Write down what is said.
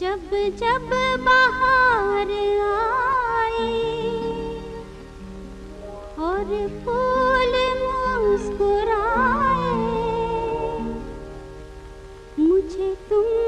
जब जब बाहर आए और फूल मुस्कुराए मुझे तुम